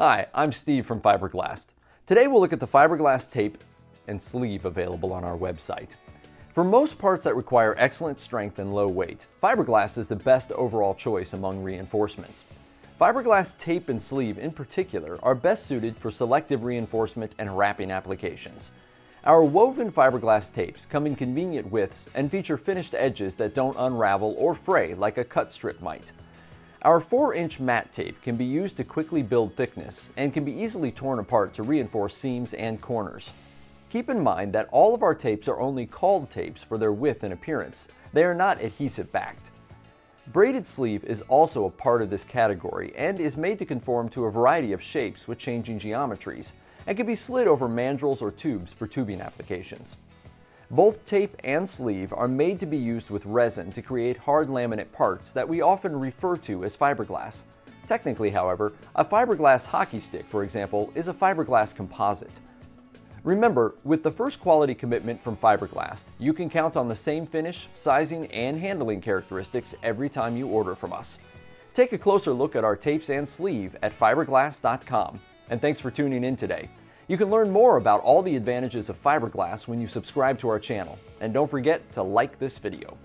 Hi, I'm Steve from Fibre Glast. Today we'll look at the fiberglass tape and sleeve available on our website. For most parts that require excellent strength and low weight, fiberglass is the best overall choice among reinforcements. Fiberglass tape and sleeve in particular are best suited for selective reinforcement and wrapping applications. Our woven fiberglass tapes come in convenient widths and feature finished edges that don't unravel or fray like a cut strip might. Our 4-inch mat tape can be used to quickly build thickness and can be easily torn apart to reinforce seams and corners. Keep in mind that all of our tapes are only called tapes for their width and appearance. They are not adhesive backed. Braided sleeve is also a part of this category and is made to conform to a variety of shapes with changing geometries and can be slid over mandrels or tubes for tubing applications. Both tape and sleeve are made to be used with resin to create hard laminate parts that we often refer to as fiberglass. Technically, however, a fiberglass hockey stick, for example, is a fiberglass composite. Remember, with the first quality commitment from Fibre Glast, you can count on the same finish, sizing, and handling characteristics every time you order from us. Take a closer look at our tapes and sleeve at fibreglast.com. And thanks for tuning in today. You can learn more about all the advantages of fiberglass when you subscribe to our channel. And don't forget to like this video.